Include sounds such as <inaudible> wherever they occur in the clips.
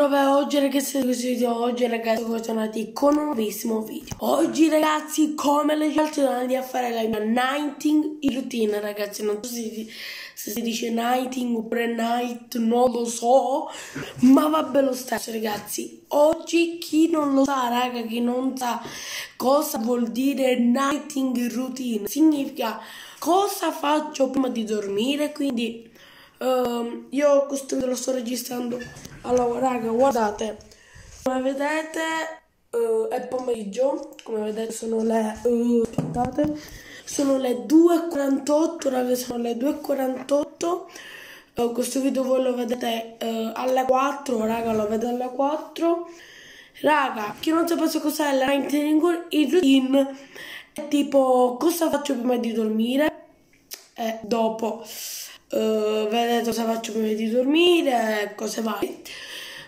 ritrova oggi ragazzi questo video oggi ragazzi siamo tornati con un nuovissimo video oggi ragazzi come le altre tornati a fare la mia nighting routine ragazzi non so se se si dice nighting oppure night non lo so ma vabbè lo stesso ragazzi oggi chi non lo sa raga chi non sa cosa vuol dire nighting routine significa cosa faccio prima di dormire quindi Um, io questo video lo sto registrando. Allora, raga, guardate. Come vedete, uh, è pomeriggio. Come vedete, sono le. Uh. Sono le 2.48. Raga, sono le 2.48. Uh, questo video voi lo vedete alle 4. Raga, lo vedete alle 4. Raga, chi non sapesse cos'è la nighting in routine è tipo cosa faccio prima di dormire e dopo uh, vedete cosa faccio prima di dormire, cose varie.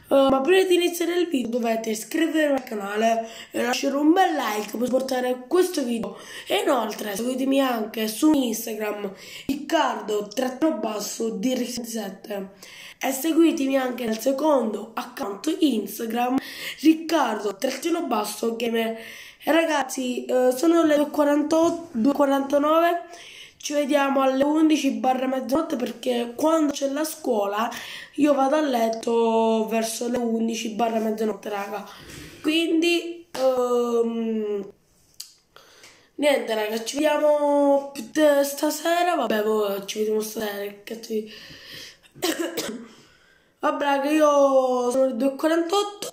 Uh, ma prima di iniziare il video dovete iscrivervi al canale e lasciare un bel like per portare questo video e inoltre seguitemi anche su Instagram Riccardo trattino basso di 7 e seguitemi anche nel secondo account Instagram Riccardo trattino basso gamer e ragazzi uh, sono le 2.48 2.49 ci vediamo alle 11 barra mezzanotte perché quando c'è la scuola io vado a letto verso le 11 barra mezzanotte raga. Quindi um, niente raga ci vediamo stasera. Vabbè poi ci vediamo stasera che <coughs> vabbè raga io sono le 2.48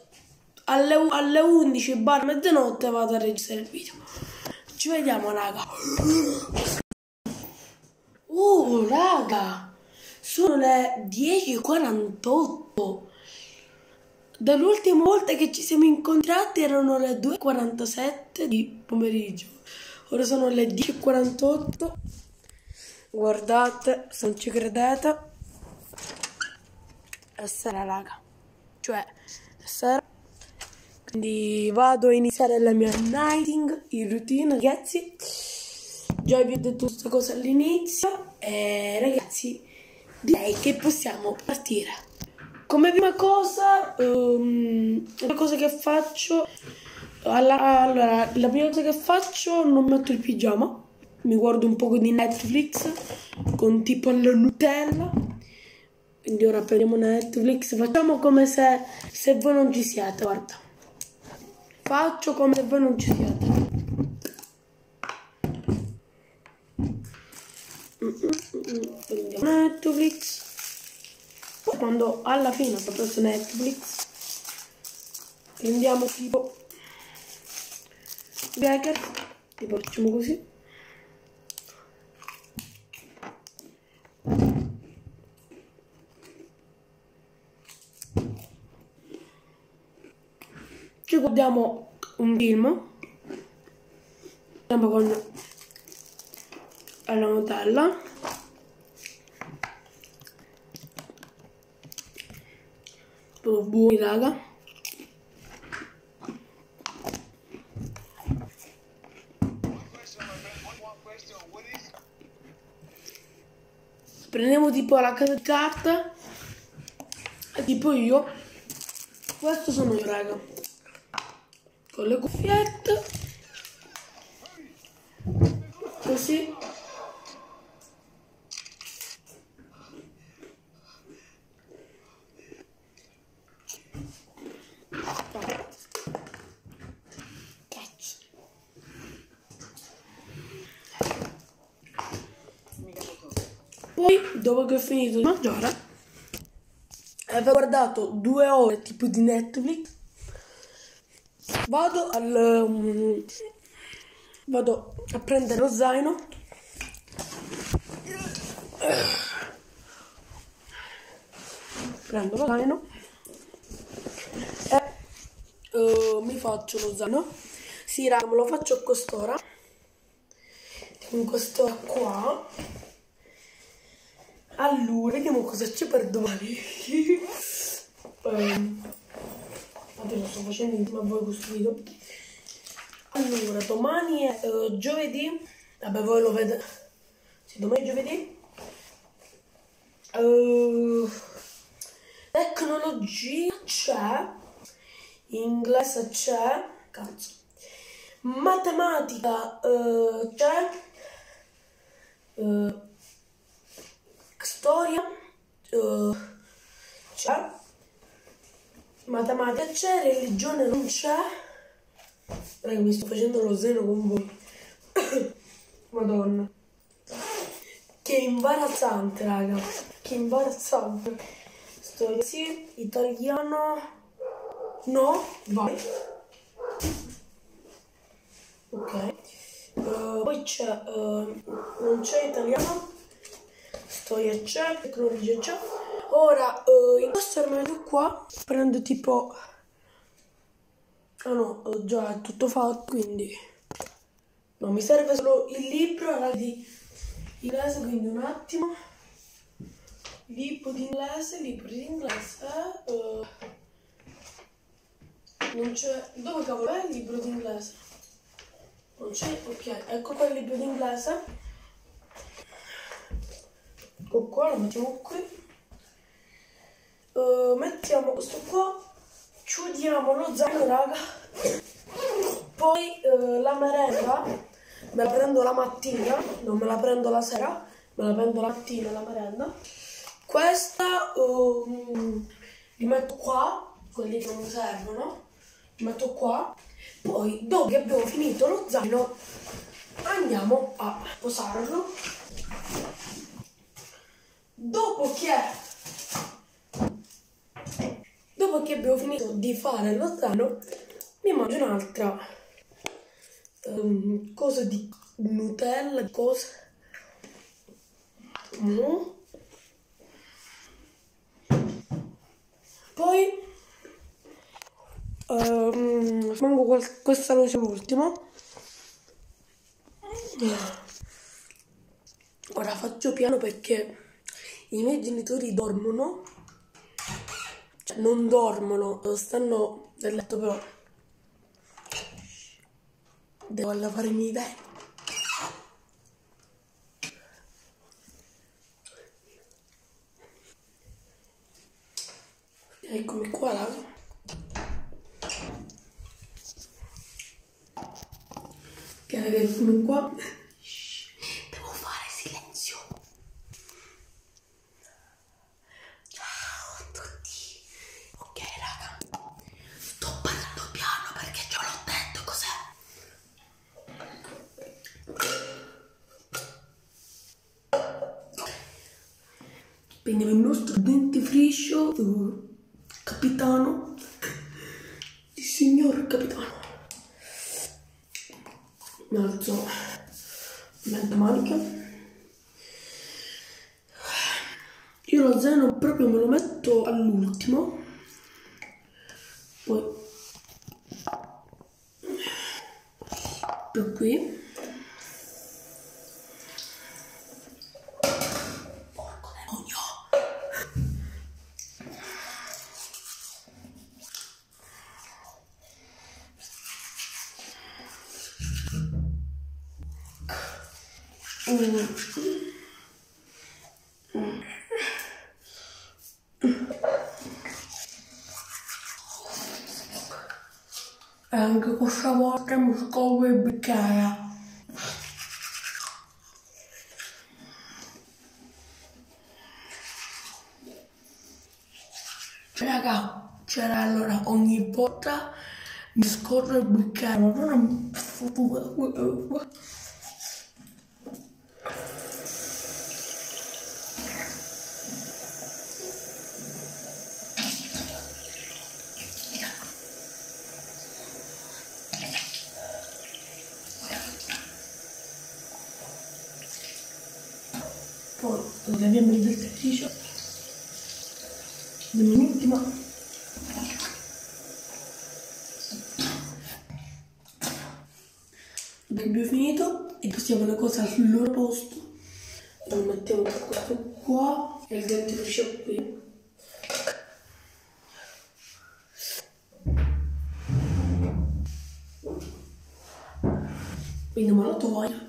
alle, alle 11 barra mezzanotte vado a registrare il video. Ci vediamo raga raga, sono le 10.48. Dall'ultima volta che ci siamo incontrati erano le 2.47 di pomeriggio. Ora sono le 10.48. Guardate, se non ci credete. È sera, raga. Cioè, è sera. Quindi vado a iniziare la mia nighting in routine, ragazzi già vi ho detto questa cosa all'inizio e ragazzi direi che possiamo partire. Come prima cosa um, la cosa che faccio alla, allora la prima cosa che faccio non metto il pigiama mi guardo un po' di Netflix con tipo la Nutella. Quindi ora prendiamo Netflix facciamo come se, se voi non ci siete guarda. Faccio come se voi non ci siete Netflix. Quando alla fine ho preso Netflix prendiamo tipo Becker tipo facciamo così. Ci guardiamo un film. Andiamo con alla Nutella. Proprio buoni raga. Prendiamo tipo la carta e tipo io. Questo sono io raga. Con le cuffiette. Così Poi, dopo che ho finito di mangiare, avevo guardato due ore tipo di Netflix, vado al... Um, vado a prendere lo zaino. Prendo lo zaino e uh, mi faccio lo zaino. Sì, raga, lo faccio a quest'ora. In quest'ora qua. Allora, vediamo cosa c'è per domani. <laughs> um, lo sto facendo insieme a voi questo video. Allora, domani è uh, giovedì. Vabbè, voi lo vedete. Sì, domani è giovedì. Uh, tecnologia, c'è, inglese c'è, cazzo, matematica uh, c'è, uh, storia uh, c'è, matematica c'è, religione non c'è, raga mi sto facendo lo zero con voi, <coughs> madonna, che imbarazzante raga, che imbarazzante. Storia sì, italiano. No, vai. Ok. Uh, poi c'è uh, non c'è italiano storia c'è tecnologia c'è. Ora uh, in questo armadio qua prendo tipo ah no ho già tutto fatto quindi no mi serve solo il libro di inglese quindi un attimo. Libro di inglese, libro di inglese, uh, non c'è, dove cavolo è il libro di inglese? Non c'è, ok, ecco qua il libro di inglese, ecco qua, lo mettiamo qui, uh, mettiamo questo qua, chiudiamo lo zaino raga, poi uh, la merenda, me la prendo la mattina, non me la prendo la sera, me la prendo la mattina la merenda, questa um, li metto qua, quelli che non servono, li metto qua. Poi, dopo che abbiamo finito lo zaino, andiamo a posarlo. Dopo che, dopo che abbiamo finito di fare lo zaino, mi mangio un'altra um, cosa di Nutella, cosa. Mm. Poi um, mango questa luce l'ultimo. Ora faccio piano perché i miei genitori dormono, cioè non dormono, stanno nel letto però devo lavare i miei denti. Eccomi qua, raga. Che eccomi qua. Devo fare silenzio. Ciao a tutti. Ok, raga. Sto parlando piano perché già l'ho detto cos'è. Prendiamo il nostro dentifricio capitano, il signor capitano. Mi alzo mezza manica. Io lo zaino proprio me lo metto all'ultimo. E anche questa volta mi scopo il bicchiere. Raga, c'era allora ogni volta mi scorro il bicchiere, ma non poi laviamo il dentifricio un'ultima abbiamo finito e passiamo le cose al loro posto. Lo mettiamo questo qua e il dentifricio qui. Prendiamo la tovaia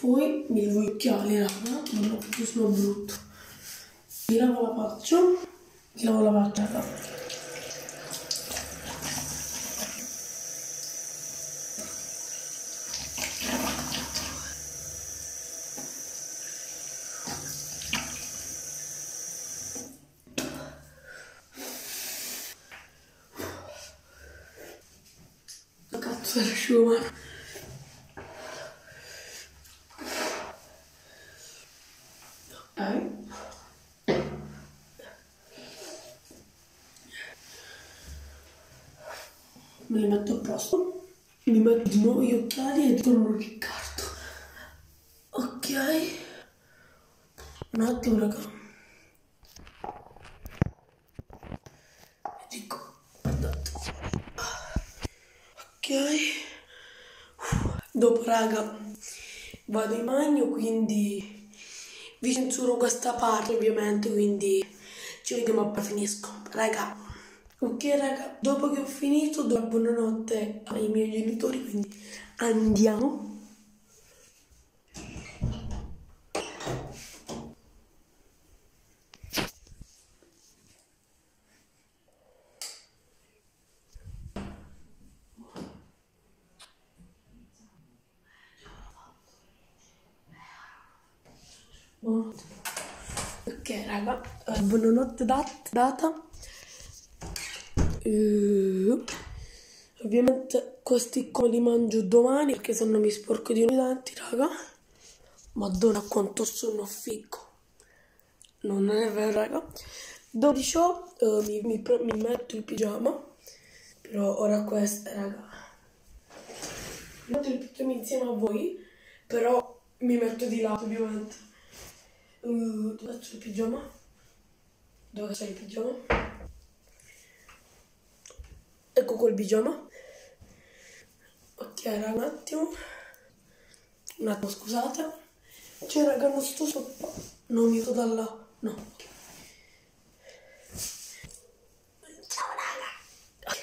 poi mi levo gli occhiali, raga, non più sono brutto. Mi lavo la faccia, Mi lavo la faccia, raga. Cazzo asciuma. Ok. Me li metto a posto. Mi metto di nuovo gli occhiali e torno il carto. Ok. Un attimo, raga. Ecco, guardate. Ok. Dopo, raga, vado in bagno, quindi vi censuro questa parte, ovviamente, quindi ci vediamo appena finisco. Raga, ok, raga, dopo che ho finito, do buonanotte ai miei genitori, quindi andiamo. Ok, raga, eh, buonanotte dat- data. Eh, ovviamente questi qua li mangio domani perché se no mi sporco di i denti, raga. Madonna quanto sono figo. No, non è vero, raga. Dopo ciò eh, mi, mi mi metto il pigiama. Però ora questa, raga. Mi metto il pigiama insieme a voi. Però mi metto di lato, ovviamente. Uh, dove c'è il pigiama? Dove c'è il pigiama? Ecco quel pigiama. Ok, raga, un attimo. Un attimo, scusate. Cioè, raga, non sto sopra. Non mi sto dalla... No. Ciao, raga. Ok.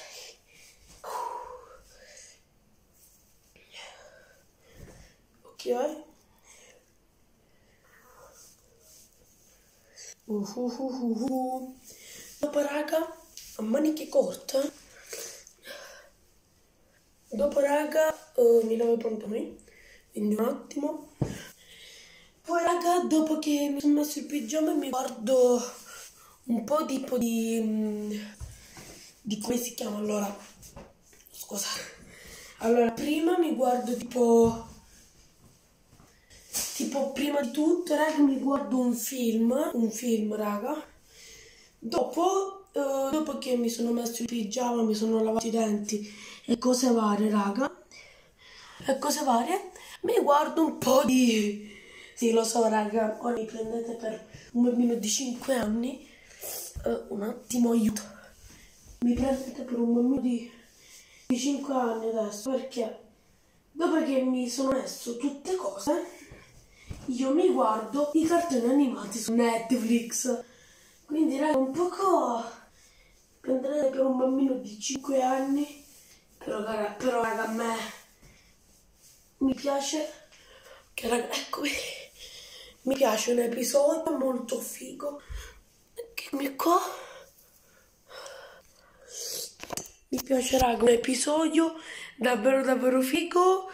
Ok. Uhuhuhuhu. Dopo raga, a maniche corte. Dopo raga, eh, mi lavo i pantaloni. Quindi un attimo. Poi raga, dopo che mi sono messo il pigiama mi guardo un po' tipo di... mm, di come si chiama allora. Scusa. Allora, prima mi guardo tipo Tipo, prima di tutto, raga, mi guardo un film, un film, raga. Dopo, eh, dopo che mi sono messo il pigiama, mi sono lavato i denti e cose varie, raga. E cose varie, mi guardo un po' di... Sì, lo so, raga, ora mi prendete per un bambino di 5 anni. Eh, un attimo, aiuto. Mi prendete per un bambino di, di 5 anni adesso, perché dopo che mi sono messo tutte cose io mi guardo i cartoni animati su Netflix. Quindi, raga, un poco prenderete per un bambino di 5 anni. Però, raga, però, raga, a me mi piace. Che, raga, eccomi. Mi piace un episodio molto figo. Che mi qua. Mi piace, raga, un episodio davvero, davvero figo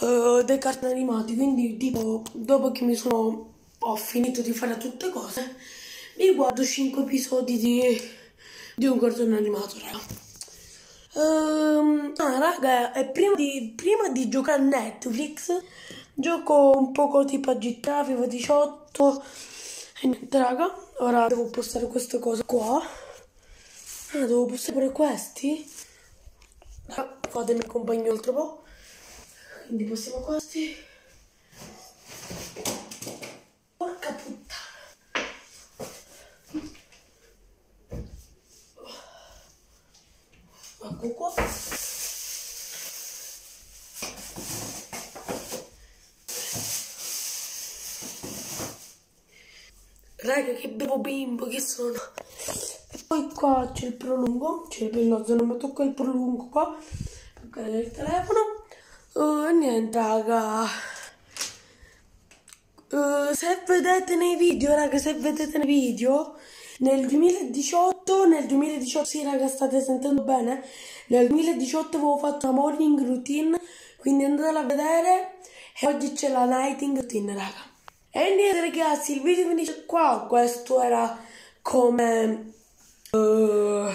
eh, dei cartoni animati. Quindi, tipo, dopo che mi sono. ho finito di fare tutte cose, mi guardo 5 episodi di, di un cartone animato, raga. Ehm, ah, raga, prima di, prima di giocare a Netflix, gioco un poco tipo a GTA, FIFA 18. E niente, raga. Ora devo postare queste cose qua. Ah, devo postare pure questi. Ah, fatemi compagnia un altro po'. Quindi possiamo questi. Porca puttana. Ecco qua. Raga, che bevo bimbo che sono. E poi qua c'è il prolungo, c'è il pellozzo, non mi tocco il prolungo qua. Caricare il telefono. Uh, niente, raga. Uh, se vedete nei video, raga, se vedete nei video, nel 2018, nel 2018, sì raga state sentendo bene, nel 2018 avevo fatto una morning routine, quindi andatela a vedere e oggi c'è la nighting routine raga. E niente ragazzi, il video finisce qua, questo era come uh,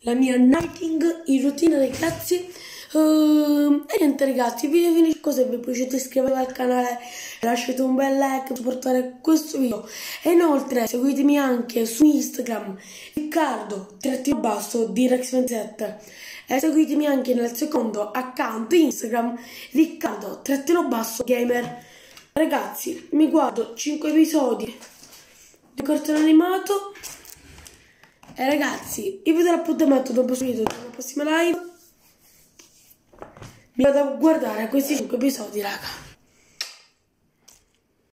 la mia nighting in routine ragazzi. Uh, e niente ragazzi, il video finisce così, se vi è piaciuto iscrivetevi al canale, lasciate un bel like per supportare questo video. E inoltre seguitemi anche su Instagram, Riccardo, trattino basso, Direx27. E seguitemi anche nel secondo account Instagram, Riccardo, basso, gamer. Ragazzi, mi guardo 5 episodi di cartone animato. E ragazzi, io vi do l'appuntamento dopo video della prossima live. Mi vado a guardare questi 5 episodi, raga.